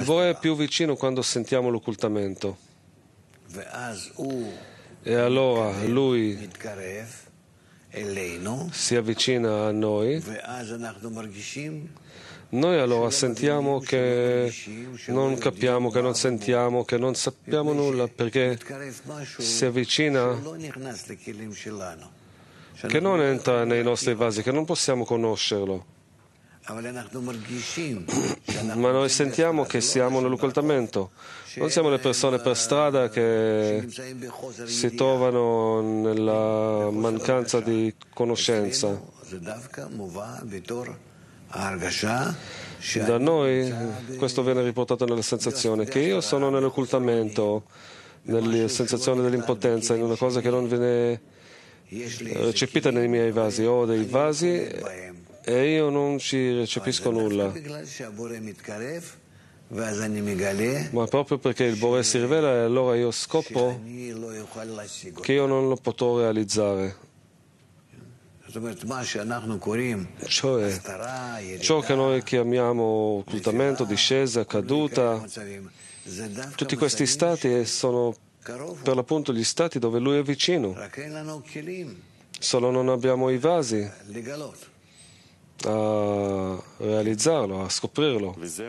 Il voe è più vicino quando sentiamo l'occultamento. E allora lui si avvicina a noi. Noi allora sentiamo che non capiamo, che non sentiamo, che non sappiamo nulla perché si avvicina che non entra nei nostri vasi, che non possiamo conoscerlo. Ma noi sentiamo che siamo nell'occultamento, non siamo le persone per strada che si trovano nella mancanza di conoscenza. Da noi questo viene riportato nella sensazione che io sono nell'occultamento, nella sensazione dell'impotenza, in una cosa che non viene recepita nei miei vasi. Ho dei vasi e io non ci recepisco nulla. Ma proprio perché il Bore si rivela e allora io scopro che io non lo potrò realizzare. Cioè, ciò che noi chiamiamo occultamento, discesa, caduta, tutti questi stati sono per l'appunto gli stati dove lui è vicino. Solo non abbiamo i vasi. הריאליזר לו, הסקופריר לו. וזה...